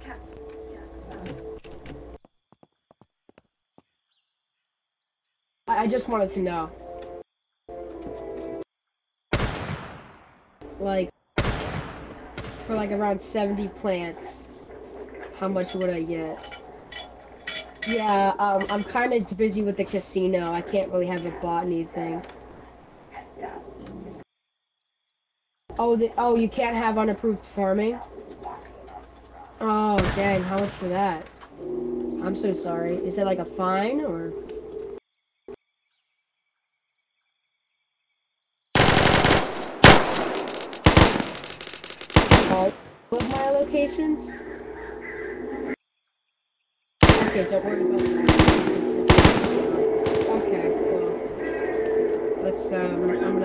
Captain Jackson. I, I just wanted to know. Like, for like around 70 plants, how much would I get? Yeah, um, I'm kind of busy with the casino. I can't really have it bought anything. Oh, the, oh, you can't have unapproved farming? Oh, dang, how much for that? I'm so sorry. Is it like a fine, or...? All of my locations? Okay, don't worry about that. Okay, well... Let's, um, I'm gonna...